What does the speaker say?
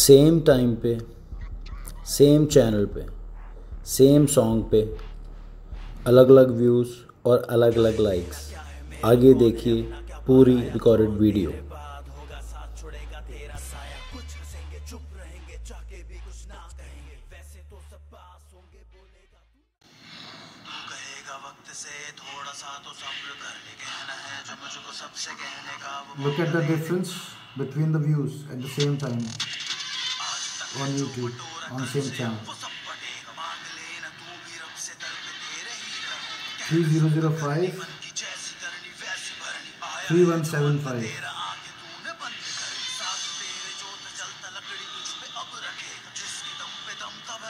Same time पे same channel पे same song पे अलग अलग व्यूज़ और अलग अलग लाइक्स आगे देखिए पूरी recorded video Look at the difference between the views at the same time. on YouTube on same channel. 3005 3175.